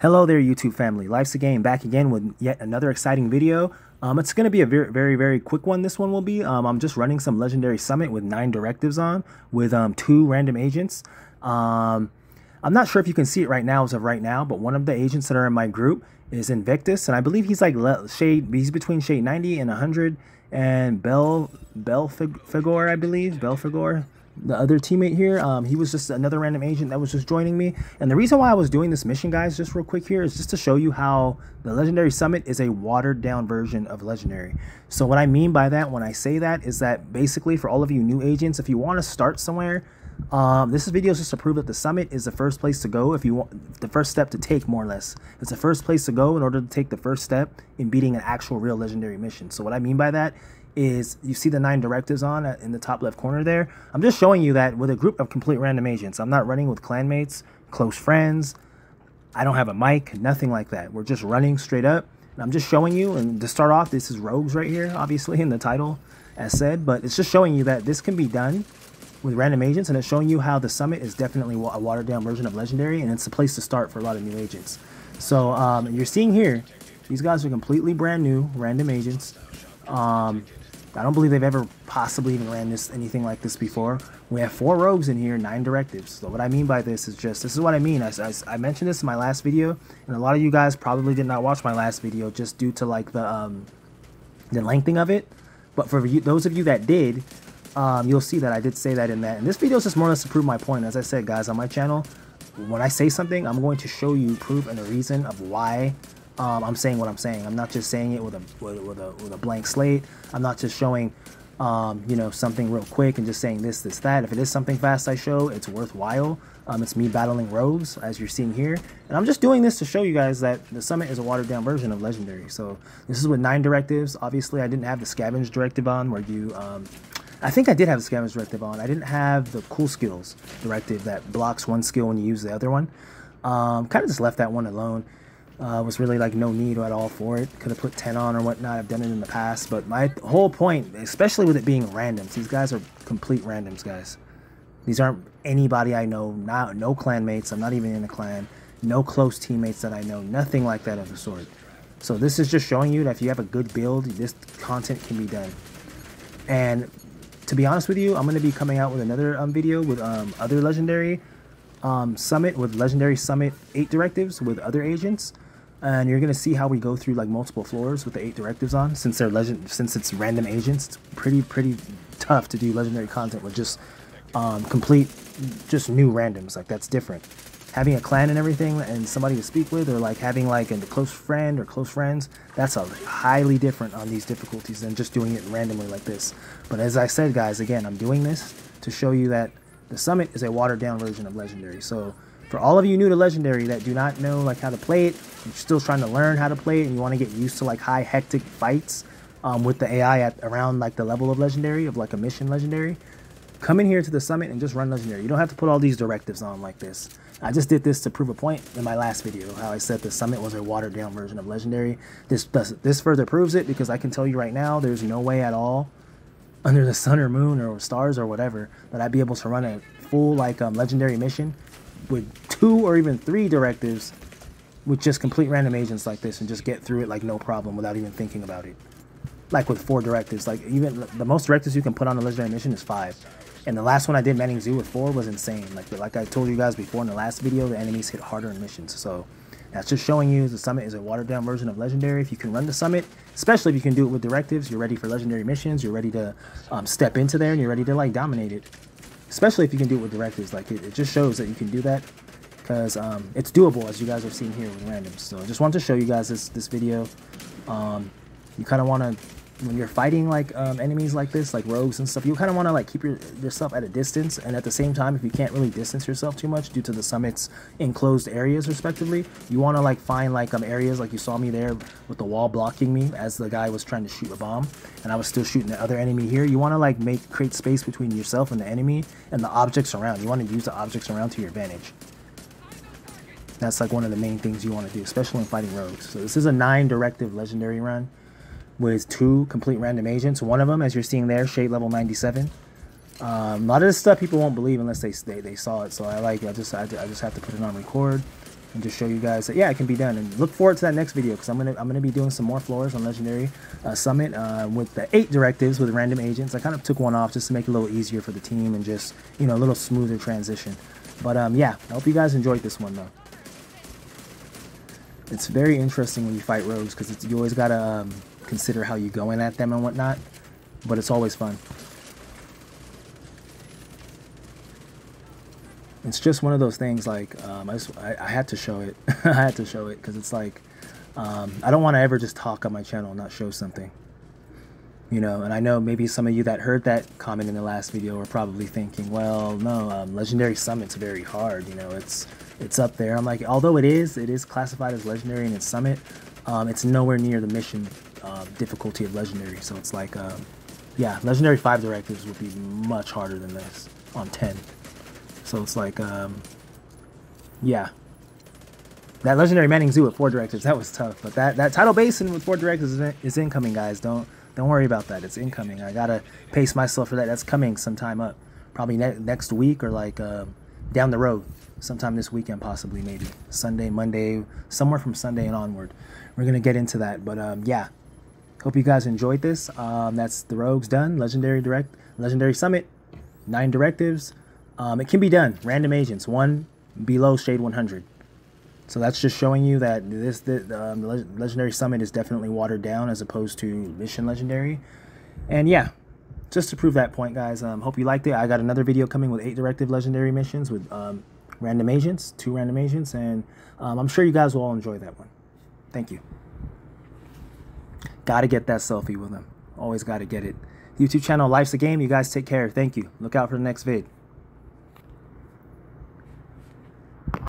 Hello there, YouTube family. Life's a game back again with yet another exciting video. Um, it's going to be a very, very, very quick one. This one will be. Um, I'm just running some Legendary Summit with nine directives on with um, two random agents. Um, I'm not sure if you can see it right now as of right now, but one of the agents that are in my group is Invictus, and I believe he's like shade. He's between shade 90 and 100, and Bell Bell Belfagor, I believe Bell Belfagor the other teammate here, um, he was just another random agent that was just joining me. And the reason why I was doing this mission, guys, just real quick here, is just to show you how the Legendary Summit is a watered down version of Legendary. So what I mean by that, when I say that, is that basically for all of you new agents, if you want to start somewhere, um, this video is just to prove that the summit is the first place to go if you want the first step to take more or less. It's the first place to go in order to take the first step in beating an actual real legendary mission. So what I mean by that is you see the nine directives on in the top left corner there. I'm just showing you that with a group of complete random agents. I'm not running with clanmates, close friends. I don't have a mic, nothing like that. We're just running straight up. And I'm just showing you, and to start off, this is Rogues right here, obviously, in the title, as said. But it's just showing you that this can be done with random agents, and it's showing you how the Summit is definitely a watered-down version of Legendary, and it's a place to start for a lot of new agents. So um, you're seeing here, these guys are completely brand new, random agents. Um, I don't believe they've ever possibly even ran this anything like this before. We have four rogues in here, nine directives. So what I mean by this is just, this is what I mean. I, I, I, mentioned this in my last video, and a lot of you guys probably did not watch my last video just due to like the, um, the lengthening of it. But for you, those of you that did, um, you'll see that I did say that in that. And this video is just more or less to prove my point. As I said, guys, on my channel, when I say something, I'm going to show you proof and a reason of why um, I'm saying what I'm saying. I'm not just saying it with a with, with a with a blank slate. I'm not just showing um, you know something real quick and just saying this this that. If it is something fast I show, it's worthwhile. Um, it's me battling rogues as you're seeing here, and I'm just doing this to show you guys that the summit is a watered down version of legendary. So this is with nine directives. Obviously, I didn't have the scavenge directive on where you. Um, I think I did have the scavenge directive on. I didn't have the cool skills directive that blocks one skill when you use the other one. Um, kind of just left that one alone. Uh, was really like no need at all for it. Could have put 10 on or whatnot. I've done it in the past. But my whole point, especially with it being randoms, these guys are complete randoms, guys. These aren't anybody I know, not, no clanmates. I'm not even in a clan. No close teammates that I know. Nothing like that of the sort. So this is just showing you that if you have a good build, this content can be done. And to be honest with you, I'm going to be coming out with another um, video with um, other legendary um, summit, with legendary summit 8 directives with other agents and you're gonna see how we go through like multiple floors with the eight directives on since they're legend since it's random agents. It's pretty pretty tough to do legendary content with just um, complete just new randoms. Like that's different. Having a clan and everything and somebody to speak with or like having like a close friend or close friends that's a highly different on these difficulties than just doing it randomly like this. But as i said guys again i'm doing this to show you that the summit is a watered down version of legendary. So for all of you new to Legendary that do not know like how to play it, you're still trying to learn how to play it, and you want to get used to like high hectic fights um, with the AI at around like the level of Legendary of like a mission Legendary, come in here to the summit and just run Legendary. You don't have to put all these directives on like this. I just did this to prove a point in my last video, how I said the summit was a watered down version of Legendary. This does this further proves it because I can tell you right now, there's no way at all under the sun or moon or stars or whatever that I'd be able to run a full like um, Legendary mission with two or even three directives with just complete random agents like this and just get through it like no problem without even thinking about it. Like with four directives, like even the most directives you can put on a legendary mission is five. And the last one I did Manning Zoo with four was insane. Like like I told you guys before in the last video, the enemies hit harder in missions. So that's just showing you the summit is a watered down version of legendary. If you can run the summit, especially if you can do it with directives, you're ready for legendary missions. You're ready to um, step into there and you're ready to like dominate it. Especially if you can do it with directives, like it, it just shows that you can do that because um, it's doable as you guys have seen here with randoms. So I just wanted to show you guys this this video. Um, you kind of want to when you're fighting like um, enemies like this, like rogues and stuff, you kind of want to like keep your, yourself at a distance. And at the same time, if you can't really distance yourself too much due to the summit's enclosed areas, respectively, you want to like find like um areas like you saw me there with the wall blocking me as the guy was trying to shoot a bomb, and I was still shooting the other enemy here. You want to like make create space between yourself and the enemy and the objects around. You want to use the objects around to your advantage. That's like one of the main things you want to do, especially when fighting rogues. So this is a nine directive legendary run with two complete random agents. One of them, as you're seeing there, shade level 97. Um, a lot of this stuff people won't believe unless they, they, they saw it. So I like I just I, I just have to put it on record. and just show you guys that yeah, it can be done. And look forward to that next video because I'm gonna I'm gonna be doing some more floors on Legendary uh, Summit uh, with the eight directives with random agents. I kind of took one off just to make it a little easier for the team and just you know a little smoother transition. But um, yeah, I hope you guys enjoyed this one though. It's very interesting when you fight rogues because you always gotta um, consider how you going at them and whatnot. But it's always fun. it's just one of those things like um, I, just, I, I, had to show it i had to show it because it's like um, i don't want to ever just talk on my channel and not show something you know and i know maybe some of you that heard that comment in the last video are probably thinking well no um, legendary summit's very hard you know it's it's up there i'm like although it is it is classified as legendary in its summit um, it's nowhere near the mission uh, difficulty of legendary so it's like um, yeah legendary 5 directives would be much harder than this on 10 so it's like, um, yeah. That Legendary Manning Zoo with four directors, that was tough. But that, that Tidal Basin with four directors is, is incoming, guys. Don't don't worry about that. It's incoming. I gotta pace myself for that. That's coming sometime up, probably ne next week or like uh, down the road, sometime this weekend, possibly maybe Sunday, Monday, somewhere from Sunday and onward. We're gonna get into that. But um, yeah, hope you guys enjoyed this. Um, that's the Rogues done. Legendary Direct, Legendary Summit, nine directives. Um, it can be done. Random agents, one below Shade 100. So that's just showing you that this the, um, Legendary Summit is definitely watered down as opposed to Mission Legendary. And yeah, just to prove that point, guys, um, hope you liked it. I got another video coming with eight directive Legendary missions with um, random agents, two random agents, and um, I'm sure you guys will all enjoy that one. Thank you. Gotta get that selfie with them. Always gotta get it. YouTube channel Life's a Game. You guys take care. Thank you. Look out for the next vid.